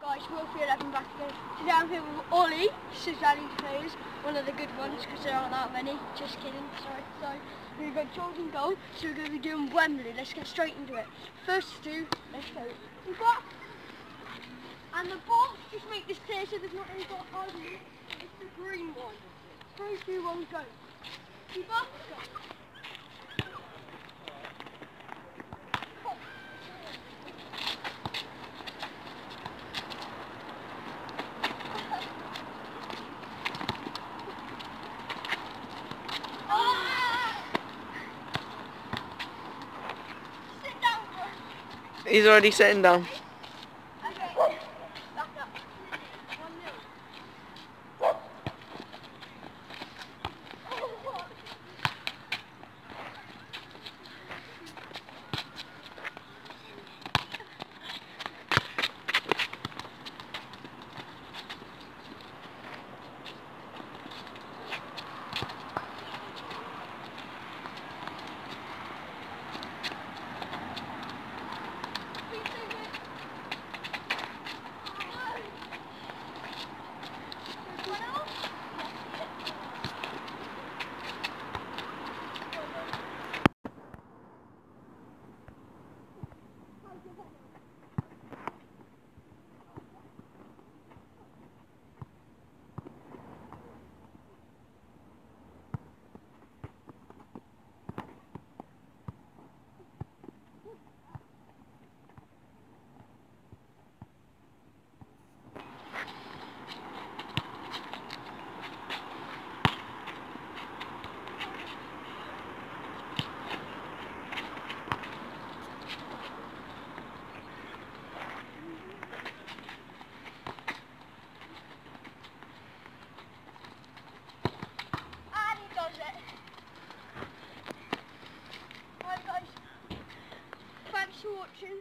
Guys, Will Field Evan back again. Today I'm here with Ollie, Suzanne's players, one of the good ones because there aren't that many. Just kidding, sorry. So we've got Jordan Gold, so we're going to be doing Wembley. Let's get straight into it. First two, let's go. We've got, and the ball, just make this clear so there's not any got hiding it. It's the green one. Three, two, one, go. Keep up, go. He's already sitting down. Watching.